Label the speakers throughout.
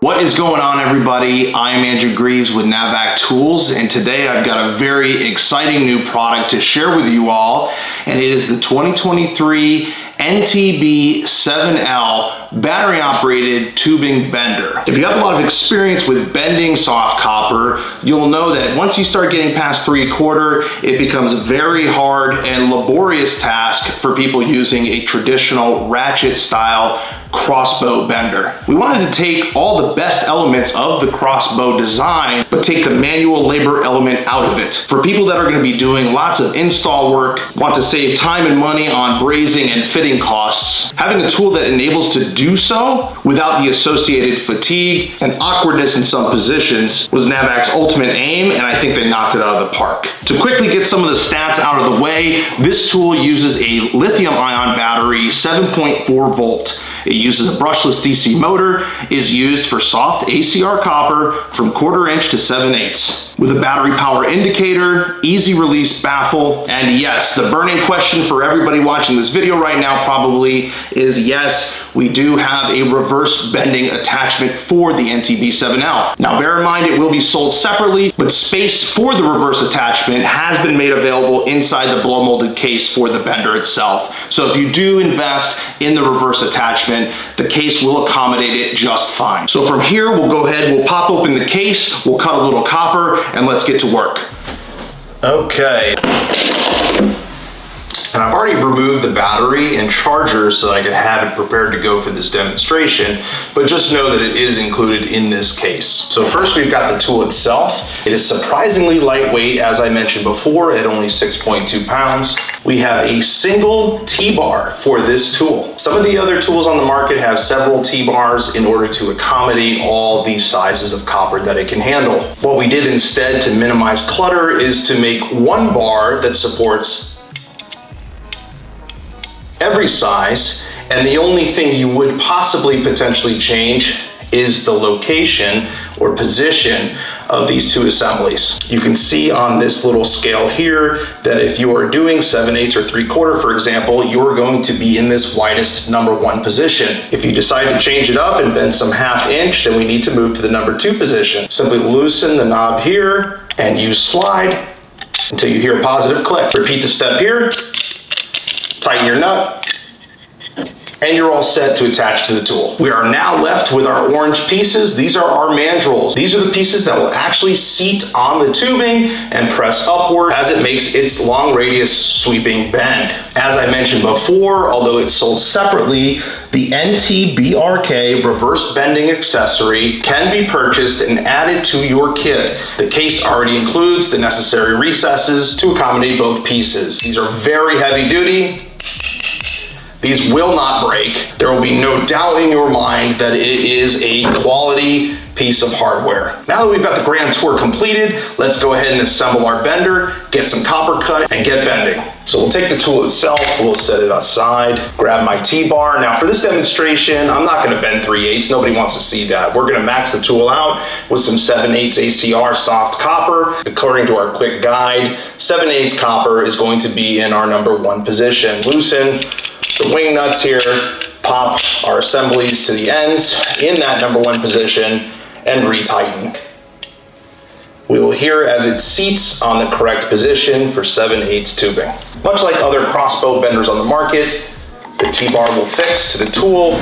Speaker 1: What is going on everybody? I'm Andrew Greaves with Navac Tools and today I've got a very exciting new product to share with you all and it is the 2023 NTB 7L battery operated tubing bender. If you have a lot of experience with bending soft copper, you'll know that once you start getting past three quarter, it becomes a very hard and laborious task for people using a traditional ratchet style crossbow bender. We wanted to take all the best elements of the crossbow design, but take the manual labor element out of it. For people that are gonna be doing lots of install work, want to save time and money on brazing and fitting costs, having a tool that enables to do so without the associated fatigue and awkwardness in some positions was Navac's ultimate aim, and I think they knocked it out of the park. To quickly get some of the stats out of the way, this tool uses a lithium ion battery, 7.4 volt. It uses a brushless DC motor, is used for soft ACR copper from quarter inch to 7 eighths. With a battery power indicator, easy release baffle, and yes, the burning question for everybody watching this video right now probably is yes, we do have a reverse bending attachment for the NTB7L. Now bear in mind it will be sold separately, but space for the reverse attachment has been made available inside the blow molded case for the bender itself. So if you do invest in the reverse attachment, the case will accommodate it just fine. So from here, we'll go ahead, we'll pop open the case, we'll cut a little copper, and let's get to work. Okay. And I've already removed the battery and charger so I can have it prepared to go for this demonstration, but just know that it is included in this case. So first we've got the tool itself. It is surprisingly lightweight, as I mentioned before, at only 6.2 pounds. We have a single T-bar for this tool. Some of the other tools on the market have several T-bars in order to accommodate all the sizes of copper that it can handle. What we did instead to minimize clutter is to make one bar that supports every size, and the only thing you would possibly potentially change is the location or position of these two assemblies. You can see on this little scale here that if you are doing 7 eighths or 3 quarter, for example, you're going to be in this widest number one position. If you decide to change it up and bend some half inch, then we need to move to the number two position. Simply loosen the knob here and use slide until you hear a positive click. Repeat the step here, tighten your nut, and you're all set to attach to the tool. We are now left with our orange pieces. These are our mandrels. These are the pieces that will actually seat on the tubing and press upward as it makes its long radius sweeping bend. As I mentioned before, although it's sold separately, the NTBRK reverse bending accessory can be purchased and added to your kit. The case already includes the necessary recesses to accommodate both pieces. These are very heavy duty, these will not break. There will be no doubt in your mind that it is a quality piece of hardware. Now that we've got the grand tour completed, let's go ahead and assemble our bender, get some copper cut, and get bending. So we'll take the tool itself, we'll set it aside, grab my T-bar. Now for this demonstration, I'm not gonna bend 3 8 nobody wants to see that. We're gonna max the tool out with some 7 8 ACR soft copper. According to our quick guide, 7 8 copper is going to be in our number one position. Loosen the wing nuts here, pop our assemblies to the ends in that number one position and retighten. We will hear as it seats on the correct position for 7 8 tubing. Much like other crossbow benders on the market, the T-bar will fix to the tool.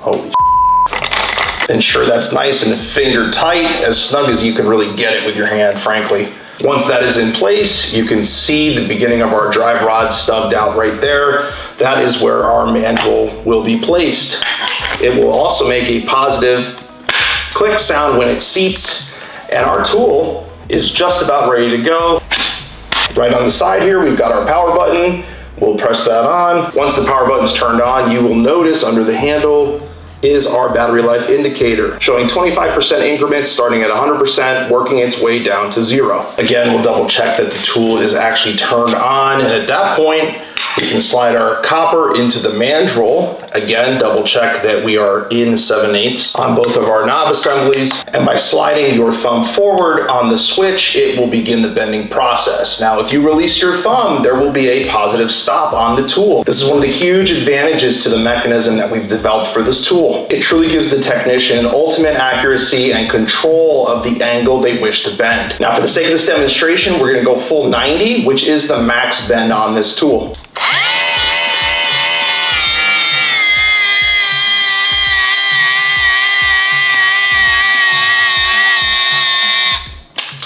Speaker 1: Holy Ensure that's nice and finger tight, as snug as you can really get it with your hand, frankly. Once that is in place, you can see the beginning of our drive rod stubbed out right there. That is where our mandrel will be placed. It will also make a positive click sound when it seats, and our tool is just about ready to go. Right on the side here, we've got our power button. We'll press that on. Once the power button's turned on, you will notice under the handle is our battery life indicator, showing 25% increments starting at 100%, working its way down to zero. Again, we'll double check that the tool is actually turned on, and at that point, We can slide our copper into the mandrel. Again, double check that we are in 7 8 on both of our knob assemblies. And by sliding your thumb forward on the switch, it will begin the bending process. Now, if you release your thumb, there will be a positive stop on the tool. This is one of the huge advantages to the mechanism that we've developed for this tool. It truly gives the technician ultimate accuracy and control of the angle they wish to bend. Now, for the sake of this demonstration, we're gonna go full 90, which is the max bend on this tool. Ah!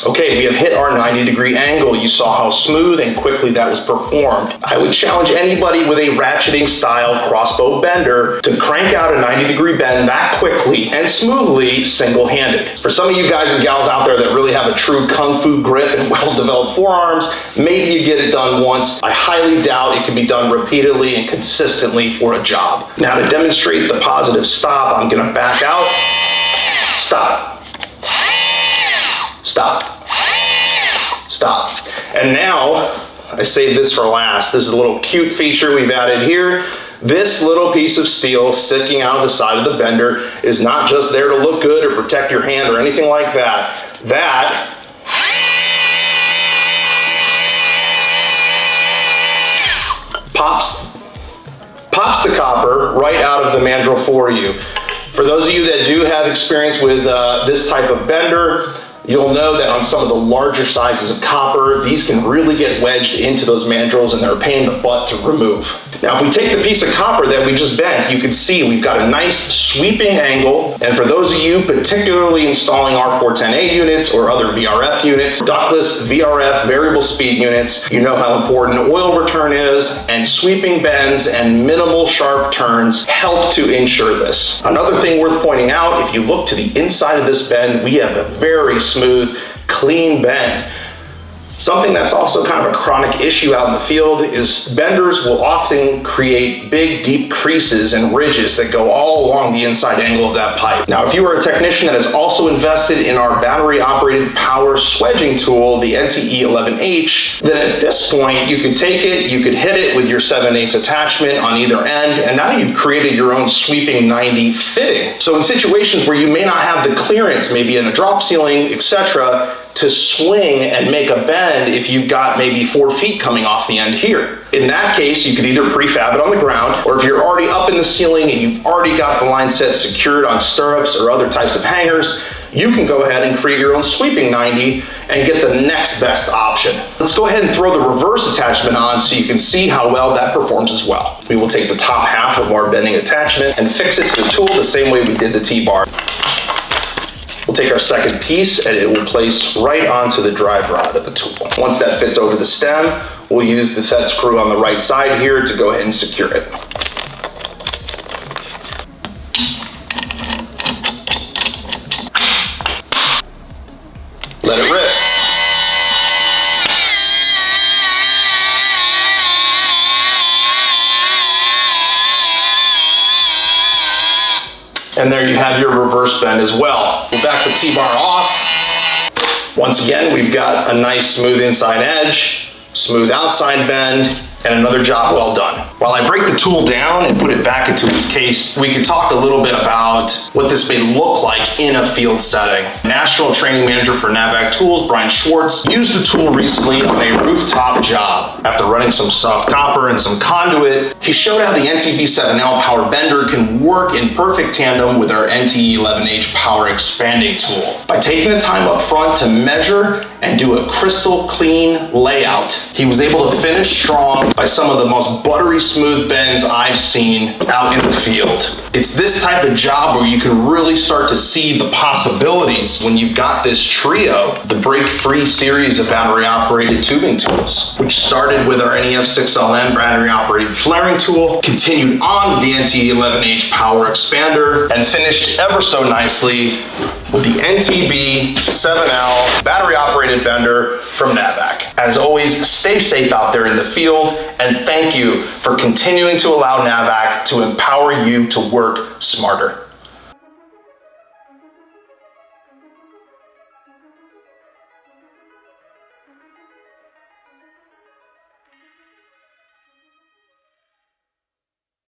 Speaker 1: Okay, we have hit our 90 degree angle. You saw how smooth and quickly that was performed. I would challenge anybody with a ratcheting style crossbow bender to crank out a 90 degree bend that quickly and smoothly single-handed. For some of you guys and gals out there that really have a true kung fu grip and well-developed forearms, maybe you get it done once. I highly doubt it can be done repeatedly and consistently for a job. Now to demonstrate the positive stop, I'm gonna back out, stop, stop, stop. And now, I saved this for last. This is a little cute feature we've added here. This little piece of steel sticking out of the side of the bender is not just there to look good or protect your hand or anything like that. That pops, pops the copper right out of the mandrel for you. For those of you that do have experience with uh, this type of bender, You'll know that on some of the larger sizes of copper, these can really get wedged into those mandrels and they're a pain in the butt to remove. Now, if we take the piece of copper that we just bent, you can see we've got a nice sweeping angle. And for those of you particularly installing R410A units or other VRF units, ductless VRF variable speed units, you know how important oil return is and sweeping bends and minimal sharp turns help to ensure this. Another thing worth pointing out, if you look to the inside of this bend, we have a very smooth, clean bend. Something that's also kind of a chronic issue out in the field is benders will often create big deep creases and ridges that go all along the inside angle of that pipe. Now if you are a technician that has also invested in our battery operated power swedging tool, the NTE11H, then at this point you could take it, you could hit it with your 7 8 attachment on either end, and now you've created your own sweeping 90 fitting. So in situations where you may not have the clearance, maybe in a drop ceiling, etc., to swing and make a bend if you've got maybe four feet coming off the end here. In that case, you could either prefab it on the ground, or if you're already up in the ceiling and you've already got the line set secured on stirrups or other types of hangers, you can go ahead and create your own sweeping 90 and get the next best option. Let's go ahead and throw the reverse attachment on so you can see how well that performs as well. We will take the top half of our bending attachment and fix it to the tool the same way we did the T-bar. We'll take our second piece and it will place right onto the drive rod of the tool. Once that fits over the stem, we'll use the set screw on the right side here to go ahead and secure it. And there you have your reverse bend as well. We'll back the T-bar off. Once again, we've got a nice smooth inside edge, smooth outside bend, and another job well done. While I break the tool down and put it back into its case, we can talk a little bit about what this may look like in a field setting. National Training Manager for Navac Tools, Brian Schwartz, used the tool recently on a rooftop job. After running some soft copper and some conduit, he showed how the NTB7L power bender can work in perfect tandem with our NTE11H power expanding tool. By taking the time up front to measure and do a crystal clean layout, he was able to finish strong by some of the most buttery smooth bends I've seen out in the field. It's this type of job where you can really start to see the possibilities when you've got this trio, the break free series of battery operated tubing tools, which started with our NEF6LM battery operated flaring tool, continued on the NT11H power expander, and finished ever so nicely with the NTB 7L battery operated bender from Navac. As always, stay safe out there in the field and thank you for continuing to allow Navac to empower you to work smarter.